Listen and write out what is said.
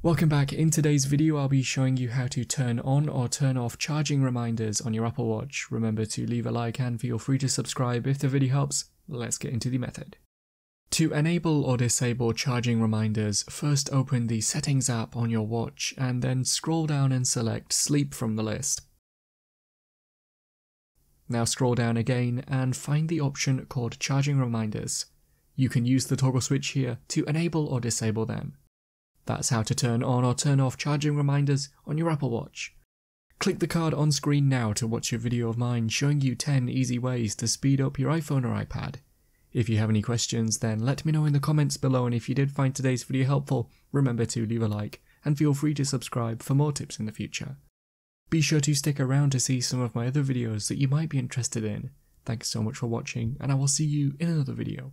Welcome back. In today's video, I'll be showing you how to turn on or turn off charging reminders on your Apple Watch. Remember to leave a like and feel free to subscribe if the video helps. Let's get into the method. To enable or disable charging reminders, first open the Settings app on your watch and then scroll down and select Sleep from the list. Now scroll down again and find the option called Charging Reminders. You can use the toggle switch here to enable or disable them. That's how to turn on or turn off charging reminders on your Apple Watch. Click the card on screen now to watch a video of mine showing you 10 easy ways to speed up your iPhone or iPad. If you have any questions, then let me know in the comments below, and if you did find today's video helpful, remember to leave a like and feel free to subscribe for more tips in the future. Be sure to stick around to see some of my other videos that you might be interested in. Thanks so much for watching, and I will see you in another video.